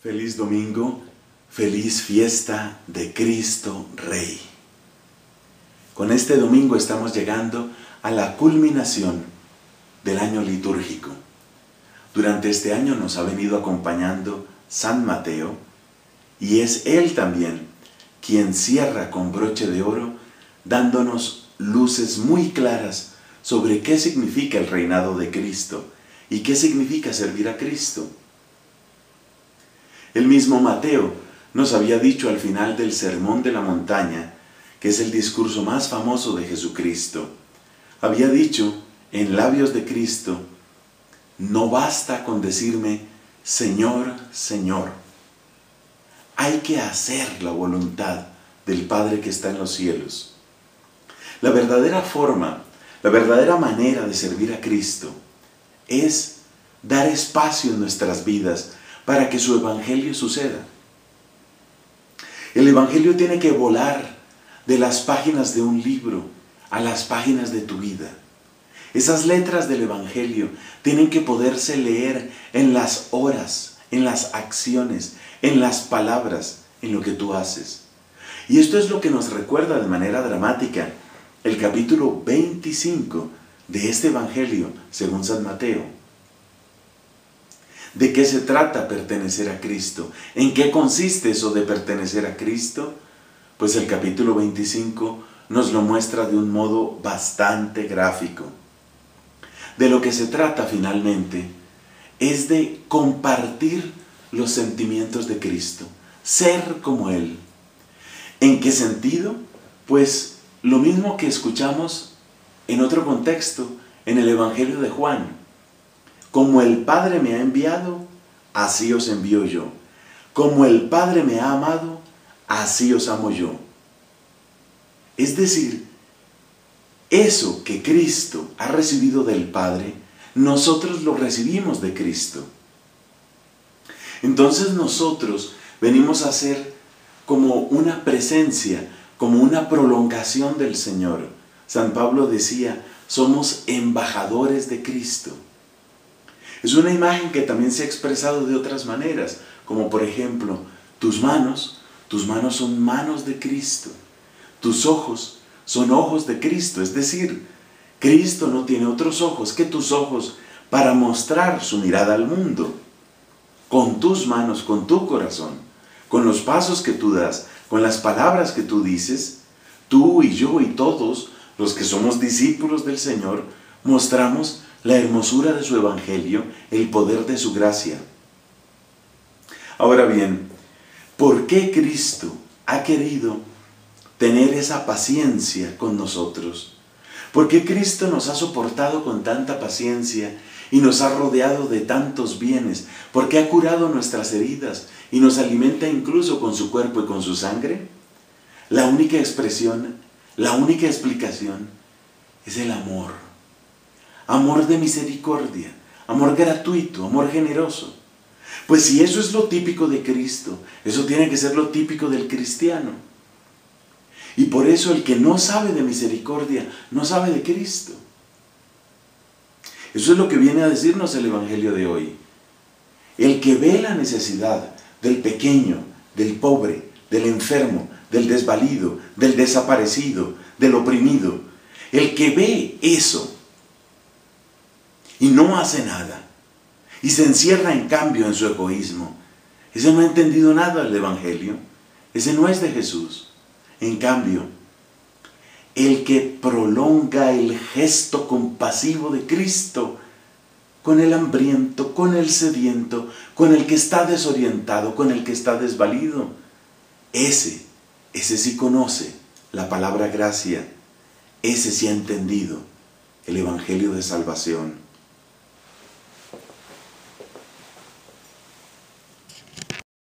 Feliz domingo, feliz fiesta de Cristo Rey. Con este domingo estamos llegando a la culminación del año litúrgico. Durante este año nos ha venido acompañando San Mateo y es Él también quien cierra con broche de oro dándonos luces muy claras sobre qué significa el reinado de Cristo y qué significa servir a Cristo. El mismo Mateo nos había dicho al final del Sermón de la Montaña, que es el discurso más famoso de Jesucristo, había dicho en labios de Cristo, no basta con decirme, Señor, Señor. Hay que hacer la voluntad del Padre que está en los cielos. La verdadera forma, la verdadera manera de servir a Cristo es dar espacio en nuestras vidas para que su evangelio suceda. El evangelio tiene que volar de las páginas de un libro a las páginas de tu vida. Esas letras del evangelio tienen que poderse leer en las horas, en las acciones, en las palabras, en lo que tú haces. Y esto es lo que nos recuerda de manera dramática el capítulo 25 de este evangelio según San Mateo. ¿De qué se trata pertenecer a Cristo? ¿En qué consiste eso de pertenecer a Cristo? Pues el capítulo 25 nos lo muestra de un modo bastante gráfico. De lo que se trata finalmente es de compartir los sentimientos de Cristo, ser como Él. ¿En qué sentido? Pues lo mismo que escuchamos en otro contexto, en el Evangelio de Juan. Como el Padre me ha enviado, así os envío yo. Como el Padre me ha amado, así os amo yo. Es decir, eso que Cristo ha recibido del Padre, nosotros lo recibimos de Cristo. Entonces nosotros venimos a ser como una presencia, como una prolongación del Señor. San Pablo decía, somos embajadores de Cristo. Es una imagen que también se ha expresado de otras maneras, como por ejemplo, tus manos, tus manos son manos de Cristo, tus ojos son ojos de Cristo, es decir, Cristo no tiene otros ojos que tus ojos para mostrar su mirada al mundo. Con tus manos, con tu corazón, con los pasos que tú das, con las palabras que tú dices, tú y yo y todos los que somos discípulos del Señor, mostramos la hermosura de su evangelio, el poder de su gracia. Ahora bien, ¿por qué Cristo ha querido tener esa paciencia con nosotros? ¿Por qué Cristo nos ha soportado con tanta paciencia y nos ha rodeado de tantos bienes? ¿Por qué ha curado nuestras heridas y nos alimenta incluso con su cuerpo y con su sangre? La única expresión, la única explicación es el amor amor de misericordia, amor gratuito, amor generoso. Pues si eso es lo típico de Cristo, eso tiene que ser lo típico del cristiano. Y por eso el que no sabe de misericordia, no sabe de Cristo. Eso es lo que viene a decirnos el Evangelio de hoy. El que ve la necesidad del pequeño, del pobre, del enfermo, del desvalido, del desaparecido, del oprimido, el que ve eso y no hace nada. Y se encierra en cambio en su egoísmo. Ese no ha entendido nada del Evangelio. Ese no es de Jesús. En cambio, el que prolonga el gesto compasivo de Cristo con el hambriento, con el sediento, con el que está desorientado, con el que está desvalido, ese, ese sí conoce la palabra gracia, ese sí ha entendido el Evangelio de salvación.